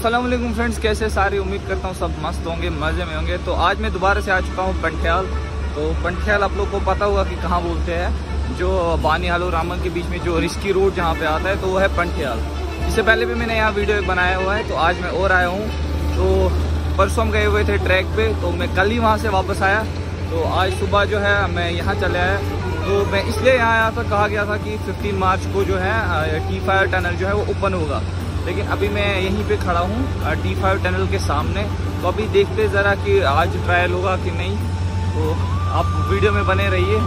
अस्सलाम वालेकुम फ्रेंड्स, कैसे सारे? उम्मीद करता हूँ सब मस्त होंगे, मज़े में होंगे। तो आज मैं दोबारा से आ चुका हूँ पंठियाल। तो पंठियाल आप लोग को पता होगा कि कहाँ बोलते हैं। जो बानिहाल और रामन के बीच में जो रिस्की रोड जहाँ पे आता है तो वो है पंठियाल। इससे पहले भी मैंने यहाँ वीडियो बनाया हुआ है तो आज मैं और आया हूँ। तो परसों गए हुए थे ट्रैक पे तो मैं कल ही वहाँ से वापस आया। तो आज सुबह जो है, मैं यहाँ चले आया। तो मैं इसलिए यहाँ आया था, कहा गया था कि 15 मार्च को जो है टी फायर टनल जो है, वो ओपन होगा। लेकिन अभी मैं यहीं पे खड़ा हूँ टी फाइव टनल के सामने। तो अभी देखते ज़रा कि आज ट्रायल होगा कि नहीं। तो आप वीडियो में बने रहिए।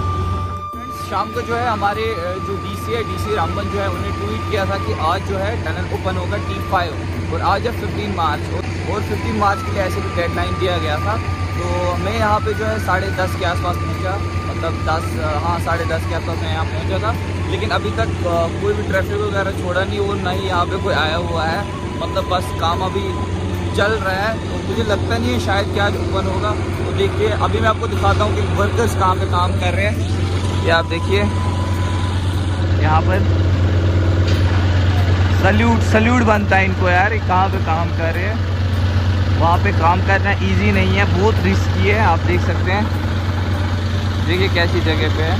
शाम को जो है हमारे जो डी सी है डी सी रामबन जो है, उन्हें ट्वीट किया था कि आज जो है टनल ओपन होगा टी फाइव और आज है 15 मार्च। और 15 मार्च के लिए ऐसे भी डेडलाइन दिया गया था। तो मैं यहाँ पे जो है साढ़े दस के आसपास पहुँचा। मतलब दस हाँ साढ़े दस के आसपास मैं यहाँ पहुँचा था। लेकिन अभी तक कोई भी ट्रैफ़िक वगैरह छोड़ा नहीं ना ही यहाँ पे कोई आया हुआ है। मतलब बस काम अभी चल रहा है। तो मुझे लगता नहीं है शायद कि आज ओपन होगा। तो देखिए, अभी मैं आपको दिखाता हूँ कि वर्कर्स कहाँ पे काम कर रहे हैं। ये आप देखिए। यहाँ पर। सल्यूट सल्यूट बनता है इनको यार कहाँ पे काम कर रहे हैं। वहाँ पे काम करना इजी नहीं है, बहुत रिस्की है, आप देख सकते हैं। देखिए कैसी जगह पे है।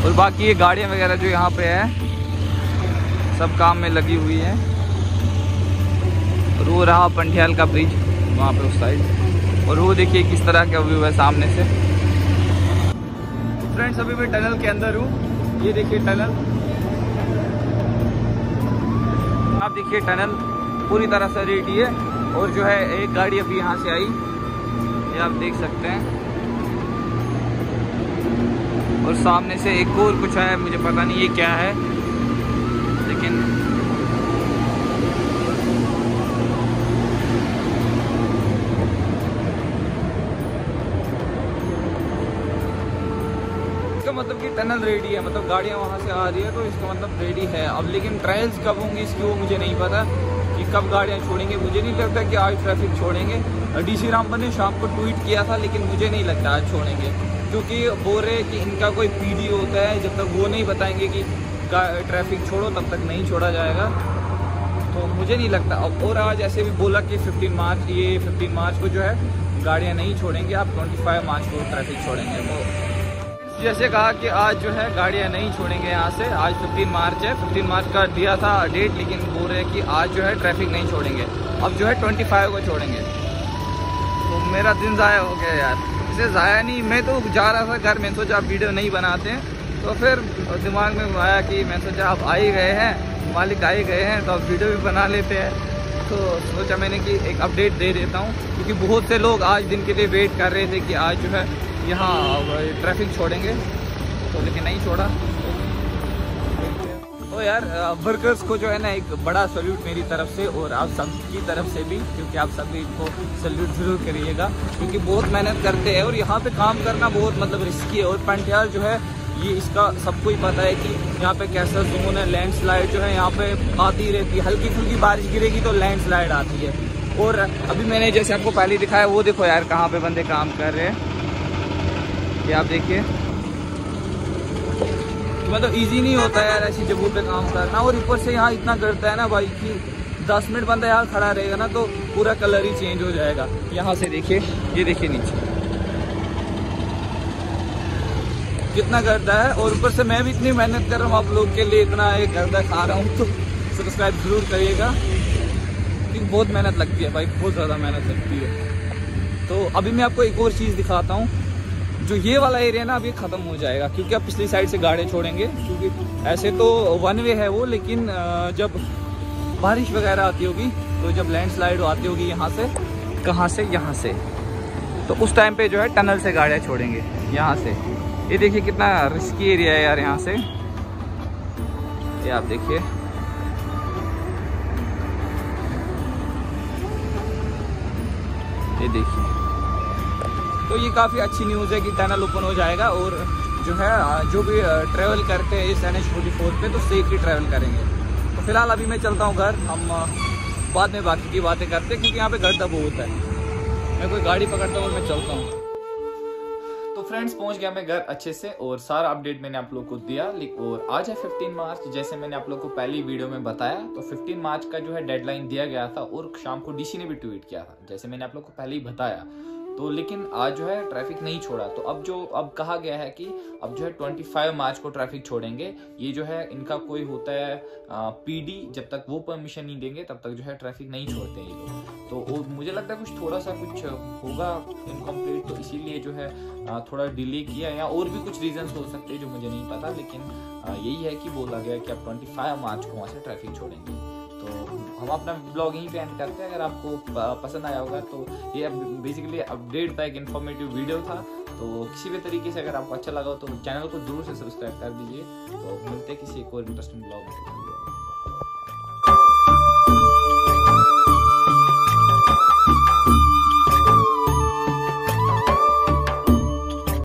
और बाकी ये गाड़ियाँ वगैरह जो यहाँ पे है, सब काम में लगी हुई है। और वो रहा पंडियाल का ब्रिज, वहाँ पे उस साइड और वो देखिए किस तरह का व्यू है सामने से। फ्रेंड्स अभी मैं टनल के अंदर हूँ। ये देखिए टनल आप देखिए, टनल पूरी तरह से रेडी है और जो है, एक गाड़ी अभी यहाँ से आई। ये आप देख सकते हैं। और सामने से एक और कुछ आया, मुझे पता नहीं ये क्या है। लेकिन टनल रेडी है मतलब गाड़ियाँ वहाँ से आ रही है तो इसका मतलब रेडी है। अब लेकिन ट्रायल्स कब होंगी, इसकी वो मुझे नहीं पता, कि कब गाड़ियाँ छोड़ेंगे। मुझे नहीं लगता कि आज ट्रैफ़िक छोड़ेंगे। डीसी रामबन ने शाम को ट्वीट किया था, लेकिन मुझे नहीं लगता आज छोड़ेंगे। क्योंकि बोल रहे कि इनका कोई पी होता है, जब तक वो नहीं बताएँगे कि ट्रैफ़िक छोड़ो, तब तक नहीं छोड़ा जाएगा। तो मुझे नहीं लगता। अब और आज ऐसे भी बोला कि 15 मार्च, ये 15 मार्च को जो है, गाड़ियाँ नहीं छोड़ेंगे, आप 25 मार्च को ट्रैफ़िक छोड़ेंगे। तो जैसे कहा कि आज जो है गाड़ियाँ नहीं छोड़ेंगे यहाँ से। आज 15 मार्च है। 15 मार्च का दिया था डेट, लेकिन बोल रहे हैं कि आज जो है ट्रैफ़िक नहीं छोड़ेंगे। अब जो है 25 को छोड़ेंगे। तो मेरा दिन ज़ाया हो गया यार। इसे ज़ाया नहीं। मैं तो जा रहा था घर में सोचा आप वीडियो नहीं बनाते तो फिर दिमाग में आया कि मैं सोचा आप आ ही गए हैं, मालिक आ ही गए हैं तो आप वीडियो भी बना लेते हैं। तो सोचा मैंने कि एक अपडेट दे देता हूँ, क्योंकि बहुत से लोग आज दिन के लिए वेट कर रहे थे कि आज जो है यहाँ ट्रैफ़िक छोड़ेंगे। तो लेकिन नहीं छोड़ा। तो यार वर्कर्स को जो है ना एक बड़ा सल्यूट मेरी तरफ़ से और आप सब की तरफ़ से भी, क्योंकि आप सभी इनको सल्यूट ज़रूर करिएगा, क्योंकि बहुत मेहनत करते हैं और यहाँ पे काम करना बहुत मतलब रिस्की है। और पंटियाल जो है, ये इसका सबको ही पता है कि यहाँ पे कैसा जोन है लैंडस्लाइड जो है, यहाँ पे आती रहती है। हल्की फुल्की बारिश गिरेगी तो लैंडस्लाइड आती है। और अभी मैंने जैसे आपको पहले दिखाया, वो देखो यार कहाँ पे बंदे काम कर रहे हैं। ये आप देखिए। मतलब इजी नहीं होता यार ऐसी जगहों पे काम करना। और ऊपर से यहाँ इतना करता है ना भाई कि दस मिनट बंदा यहाँ खड़ा रहेगा ना तो पूरा कलर ही चेंज हो जाएगा। यहाँ से देखिए, ये देखिए नीचे। कितना गर्दा है और ऊपर से मैं भी इतनी मेहनत कर रहा हूँ आप लोग के लिए इतना एक गर्दा खा रहा हूँ तो सब्सक्राइब ज़रूर करिएगा। क्योंकि बहुत मेहनत लगती है भाई, बहुत ज़्यादा मेहनत लगती है। तो अभी मैं आपको एक और चीज़ दिखाता हूँ। जो ये वाला एरिया ना, अभी ख़त्म हो जाएगा, क्योंकि अब पिछली साइड से गाड़ियाँ छोड़ेंगे, क्योंकि ऐसे तो वन वे है वो, लेकिन जब बारिश वगैरह आती होगी तो जब लैंडस्लाइड आती होगी यहाँ से, कहाँ से? यहाँ से। तो उस टाइम पे जो है टनल से गाड़ियाँ छोड़ेंगे, यहाँ से। ये देखिए कितना रिस्की एरिया है यार यहाँ से। ये आप देखिए। ये देखिए। तो ये काफ़ी अच्छी न्यूज़ है कि टनल ओपन हो जाएगा और जो है जो भी ट्रैवल करते हैं इस एन एच फोर्टी फोर पे तो सेफली ट्रैवल करेंगे। तो फ़िलहाल अभी मैं चलता हूँ घर, हम बाद में बाकी की बातें करते हैं, क्योंकि यहाँ पे गड्ढा बहुत है। मैं कोई गाड़ी पकड़ता हूँ और मैं चलता हूँ। तो फ्रेंड्स पहुँच गया मैं घर अच्छे से, और सारा अपडेट मैंने आप लोग को दिया और आज है 15 मार्च, जैसे मैंने आप लोग को पहली वीडियो में बताया तो 15 मार्च का जो है डेडलाइन दिया गया था, और शाम को डीसी ने भी ट्वीट किया था, जैसे मैंने आप लोग को पहले ही बताया। तो लेकिन आज जो है ट्रैफ़िक नहीं छोड़ा। तो अब जो, अब कहा गया है कि अब जो है 25 मार्च को ट्रैफ़िक छोड़ेंगे। ये जो है इनका कोई होता है पीडी जब तक वो परमिशन नहीं देंगे, तब तक जो है ट्रैफ़िक नहीं छोड़ते ये लोग। तो मुझे लगता है कुछ थोड़ा सा कुछ होगा इनकम्प्लीट तो इसीलिए जो है थोड़ा डिले किया या और भी कुछ रीजन हो सकते हैं जो मुझे नहीं पता, लेकिन यही है कि बोला गया कि अब ट्वेंटी मार्च को वहाँ से ट्रैफ़िक छोड़ेंगे। हम अपना ब्लॉग यहीं पे एंड करते हैं। अगर आपको पसंद आया होगा तो ये बेसिकली अपडेट था, एक इन्फॉर्मेटिव वीडियो था। तो किसी भी तरीके से अगर आपको अच्छा लगा हो तो चैनल को ज़रूर से सब्सक्राइब कर दीजिए। तो मिलते किसी एक और इंटरेस्टिंग ब्लॉग में।